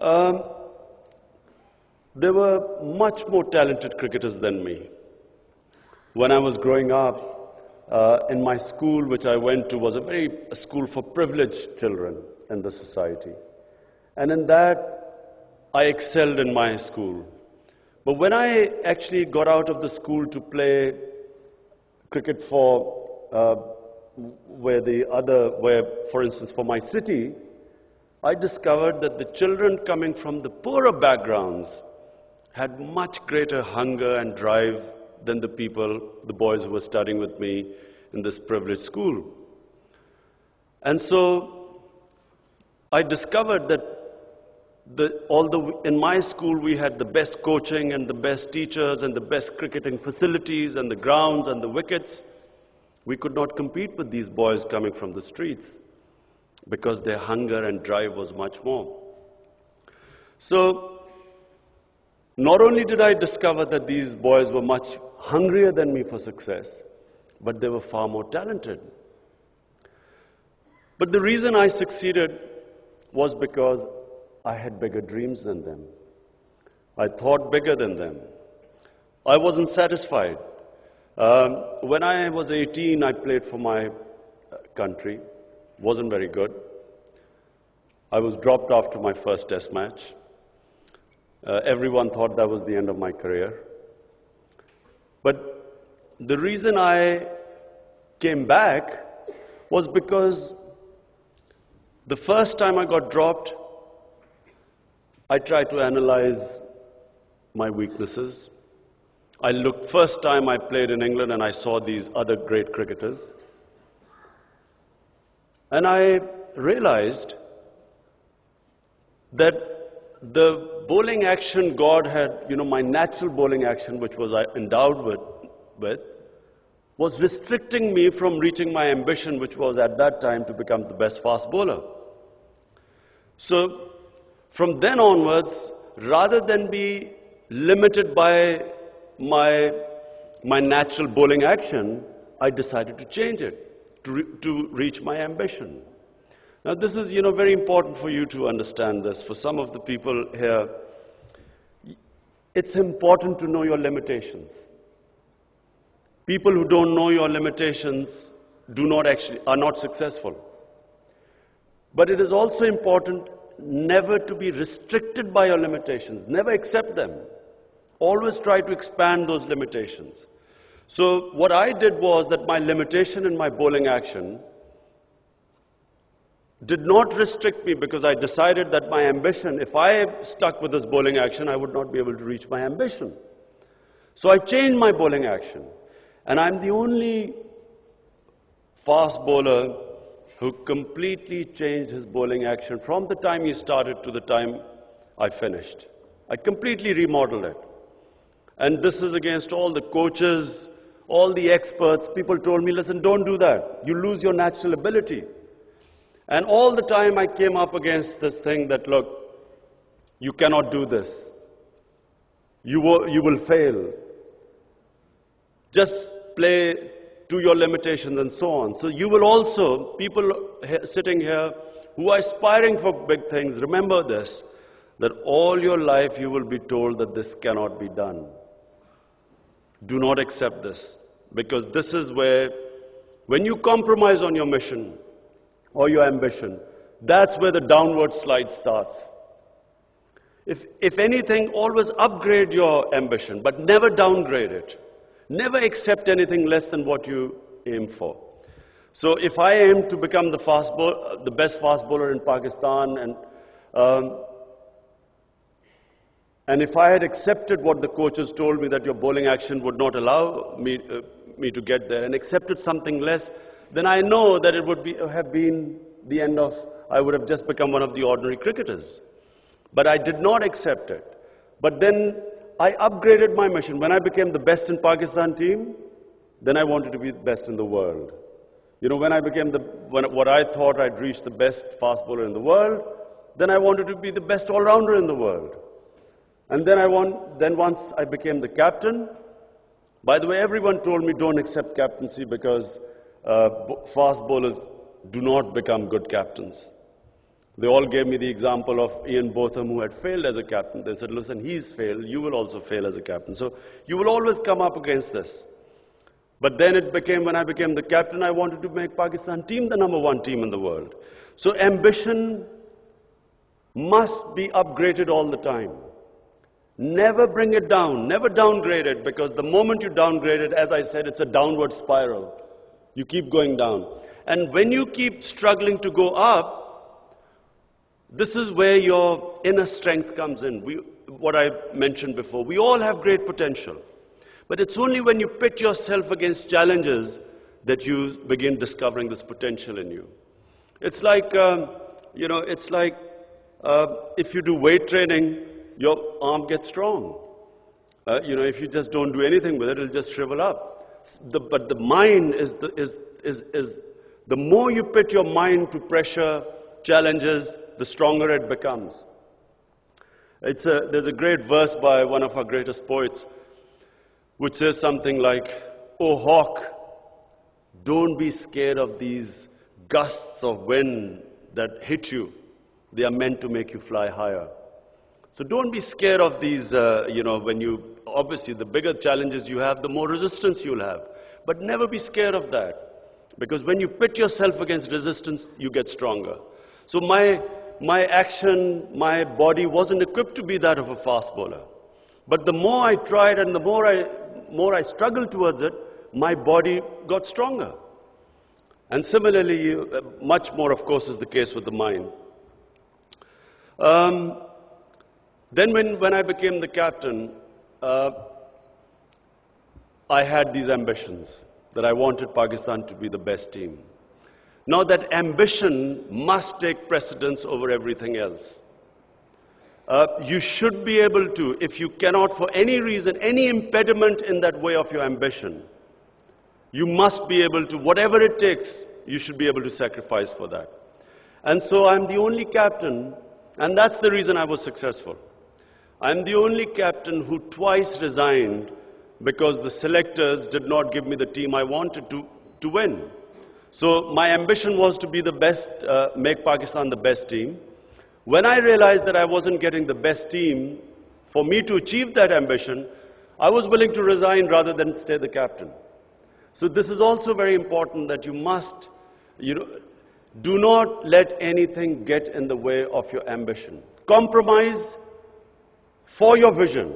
Um, there were much more talented cricketers than me. When I was growing up, uh, in my school, which I went to, was a very a school for privileged children in the society. And in that, I excelled in my school. But when I actually got out of the school to play cricket for uh, where the other, where, for instance, for my city, I discovered that the children coming from the poorer backgrounds had much greater hunger and drive than the people, the boys who were studying with me in this privileged school. And so I discovered that the, although in my school we had the best coaching and the best teachers and the best cricketing facilities and the grounds and the wickets, we could not compete with these boys coming from the streets because their hunger and drive was much more. So, not only did I discover that these boys were much hungrier than me for success, but they were far more talented. But the reason I succeeded was because I had bigger dreams than them. I thought bigger than them. I wasn't satisfied. Um, when I was 18, I played for my uh, country. Wasn't very good. I was dropped after my first test match. Uh, everyone thought that was the end of my career. But the reason I came back was because the first time I got dropped, I tried to analyze my weaknesses. I looked, first time I played in England and I saw these other great cricketers. And I realized that the bowling action God had, you know, my natural bowling action, which was endowed with, with, was restricting me from reaching my ambition, which was at that time to become the best fast bowler. So, from then onwards, rather than be limited by my, my natural bowling action, I decided to change it to, re to reach my ambition. Now, this is, you know, very important for you to understand this. For some of the people here, it's important to know your limitations. People who don't know your limitations do not actually, are not successful. But it is also important never to be restricted by your limitations. Never accept them. Always try to expand those limitations. So what I did was that my limitation in my bowling action did not restrict me because I decided that my ambition, if I stuck with this bowling action, I would not be able to reach my ambition. So I changed my bowling action. And I'm the only fast bowler who completely changed his bowling action from the time he started to the time I finished. I completely remodeled it. And this is against all the coaches, all the experts. People told me, listen, don't do that. You lose your natural ability. And all the time I came up against this thing that, look, you cannot do this. You will, you will fail. Just play to your limitations and so on. So you will also, people sitting here who are aspiring for big things, remember this, that all your life you will be told that this cannot be done. Do not accept this, because this is where, when you compromise on your mission, or your ambition. That's where the downward slide starts. If, if anything, always upgrade your ambition, but never downgrade it. Never accept anything less than what you aim for. So if I aim to become the, fast bowler, the best fast bowler in Pakistan, and, um, and if I had accepted what the coaches told me that your bowling action would not allow me, uh, me to get there, and accepted something less, then I know that it would be, have been the end of, I would have just become one of the ordinary cricketers. But I did not accept it. But then I upgraded my mission. When I became the best in Pakistan team, then I wanted to be the best in the world. You know, when I became the, when, what I thought I'd reach the best fast bowler in the world, then I wanted to be the best all-rounder in the world. And then I want, then once I became the captain, by the way, everyone told me don't accept captaincy because uh, fast bowlers do not become good captains. They all gave me the example of Ian Botham, who had failed as a captain. They said, listen, he's failed, you will also fail as a captain. So you will always come up against this. But then it became, when I became the captain, I wanted to make Pakistan team the number one team in the world. So ambition must be upgraded all the time. Never bring it down, never downgrade it, because the moment you downgrade it, as I said, it's a downward spiral. You keep going down. And when you keep struggling to go up, this is where your inner strength comes in. We, what I mentioned before. We all have great potential. But it's only when you pit yourself against challenges that you begin discovering this potential in you. It's like, um, you know, it's like uh, if you do weight training, your arm gets strong. Uh, you know, if you just don't do anything with it, it'll just shrivel up. The, but the mind is the, is, is, is the more you put your mind to pressure, challenges, the stronger it becomes. It's a, there's a great verse by one of our greatest poets which says something like, Oh hawk, don't be scared of these gusts of wind that hit you. They are meant to make you fly higher. So don't be scared of these, uh, you know, when you, obviously, the bigger challenges you have, the more resistance you'll have. But never be scared of that. Because when you pit yourself against resistance, you get stronger. So my my action, my body wasn't equipped to be that of a fast bowler. But the more I tried and the more I, more I struggled towards it, my body got stronger. And similarly, uh, much more, of course, is the case with the mind. Um, then, when, when I became the captain, uh, I had these ambitions that I wanted Pakistan to be the best team. Now that ambition must take precedence over everything else. Uh, you should be able to, if you cannot for any reason, any impediment in that way of your ambition, you must be able to, whatever it takes, you should be able to sacrifice for that. And so I'm the only captain, and that's the reason I was successful. I'm the only captain who twice resigned because the selectors did not give me the team I wanted to, to win. So my ambition was to be the best, uh, make Pakistan the best team. When I realized that I wasn't getting the best team, for me to achieve that ambition, I was willing to resign rather than stay the captain. So this is also very important that you must, you know, do not let anything get in the way of your ambition. Compromise for your vision.